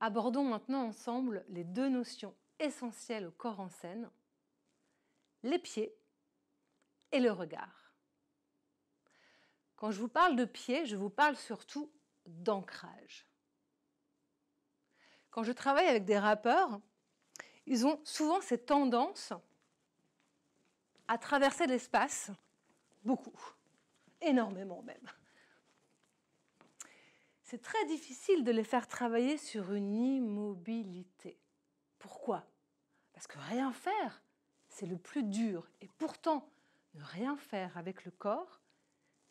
abordons maintenant ensemble les deux notions essentielles au corps en scène, les pieds et le regard. Quand je vous parle de pieds, je vous parle surtout d'ancrage. Quand je travaille avec des rappeurs, ils ont souvent cette tendance à traverser l'espace, beaucoup, énormément même. C'est très difficile de les faire travailler sur une immobilité. Pourquoi? Parce que rien faire, c'est le plus dur. Et pourtant, ne rien faire avec le corps,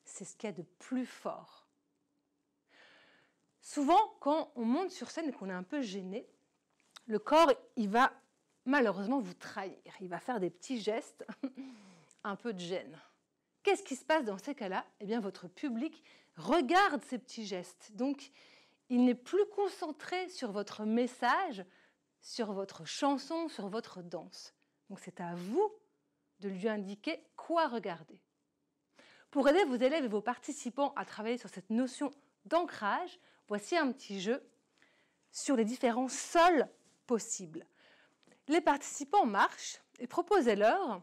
c'est ce qu'il y a de plus fort. Souvent, quand on monte sur scène et qu'on est un peu gêné, le corps, il va malheureusement vous trahir. Il va faire des petits gestes, un peu de gêne. Qu'est-ce qui se passe dans ces cas-là? Eh bien, votre public regarde ces petits gestes. Donc, il n'est plus concentré sur votre message, sur votre chanson, sur votre danse. Donc, c'est à vous de lui indiquer quoi regarder. Pour aider vos élèves et vos participants à travailler sur cette notion d'ancrage, voici un petit jeu sur les différents sols possibles. Les participants marchent et proposez-leur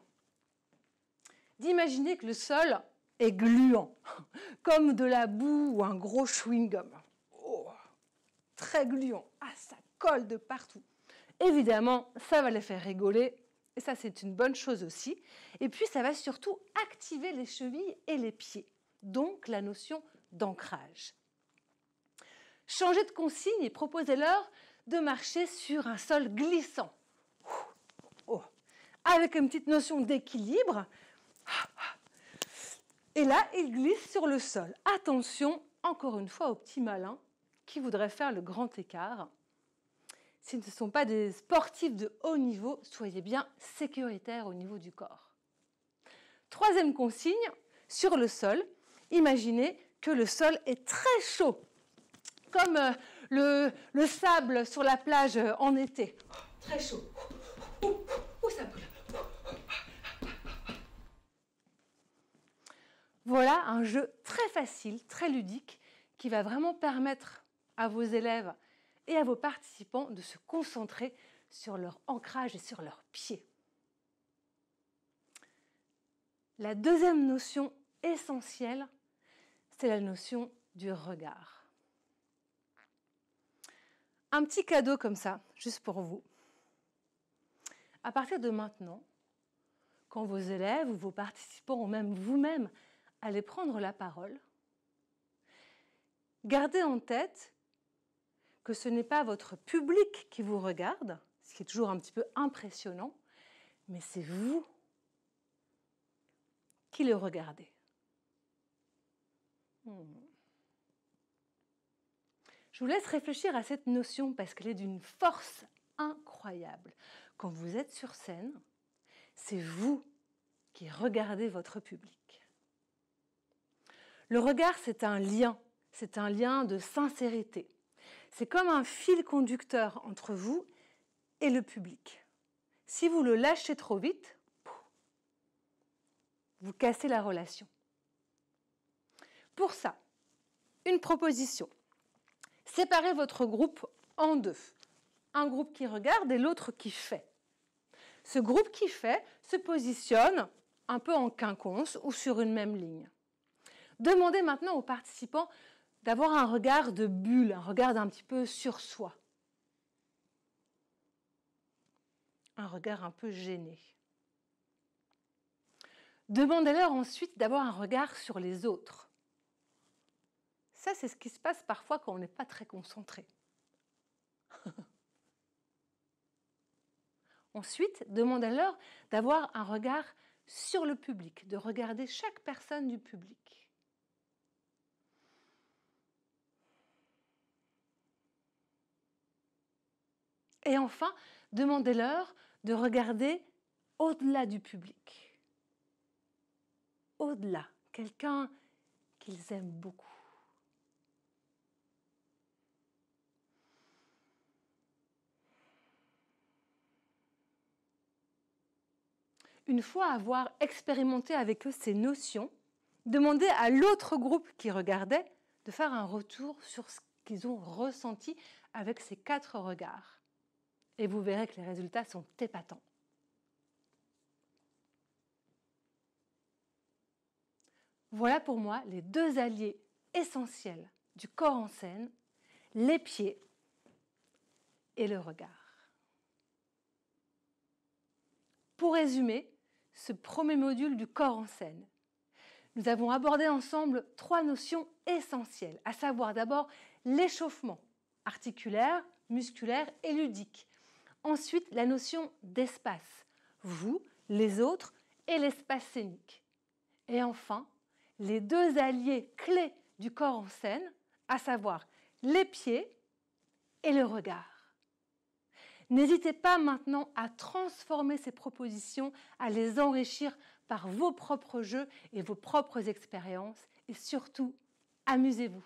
d'imaginer que le sol est gluant, comme de la boue ou un gros chewing-gum. Oh, très gluant. Ah, ça colle de partout. Évidemment, ça va les faire rigoler. Et ça, c'est une bonne chose aussi. Et puis, ça va surtout activer les chevilles et les pieds. Donc, la notion d'ancrage. Changez de consigne et proposez-leur de marcher sur un sol glissant. Oh, avec une petite notion d'équilibre. Et là, il glisse sur le sol. Attention, encore une fois, aux petits malins qui voudraient faire le grand écart. Si ce ne sont pas des sportifs de haut niveau, soyez bien sécuritaires au niveau du corps. Troisième consigne, sur le sol, imaginez que le sol est très chaud, comme euh, le, le sable sur la plage euh, en été. Très chaud. Voilà un jeu très facile, très ludique, qui va vraiment permettre à vos élèves et à vos participants de se concentrer sur leur ancrage et sur leurs pieds. La deuxième notion essentielle, c'est la notion du regard. Un petit cadeau comme ça, juste pour vous. À partir de maintenant, quand vos élèves ou vos participants ou même vous-même allez prendre la parole, gardez en tête que ce n'est pas votre public qui vous regarde, ce qui est toujours un petit peu impressionnant, mais c'est vous qui le regardez. Hmm. Je vous laisse réfléchir à cette notion parce qu'elle est d'une force incroyable. Quand vous êtes sur scène, c'est vous qui regardez votre public. Le regard, c'est un lien, c'est un lien de sincérité. C'est comme un fil conducteur entre vous et le public. Si vous le lâchez trop vite, vous cassez la relation. Pour ça, une proposition. Séparez votre groupe en deux. Un groupe qui regarde et l'autre qui fait. Ce groupe qui fait se positionne un peu en quinconce ou sur une même ligne. Demandez maintenant aux participants d'avoir un regard de bulle, un regard un petit peu sur soi. Un regard un peu gêné. Demandez-leur ensuite d'avoir un regard sur les autres. Ça, c'est ce qui se passe parfois quand on n'est pas très concentré. ensuite, demandez-leur d'avoir un regard sur le public, de regarder chaque personne du public. Et enfin, demandez-leur de regarder au-delà du public. Au-delà, quelqu'un qu'ils aiment beaucoup. Une fois avoir expérimenté avec eux ces notions, demandez à l'autre groupe qui regardait de faire un retour sur ce qu'ils ont ressenti avec ces quatre regards. Et vous verrez que les résultats sont épatants. Voilà pour moi les deux alliés essentiels du corps en scène, les pieds et le regard. Pour résumer ce premier module du corps en scène, nous avons abordé ensemble trois notions essentielles, à savoir d'abord l'échauffement articulaire, musculaire et ludique. Ensuite, la notion d'espace, vous, les autres et l'espace scénique. Et enfin, les deux alliés clés du corps en scène, à savoir les pieds et le regard. N'hésitez pas maintenant à transformer ces propositions, à les enrichir par vos propres jeux et vos propres expériences et surtout, amusez-vous.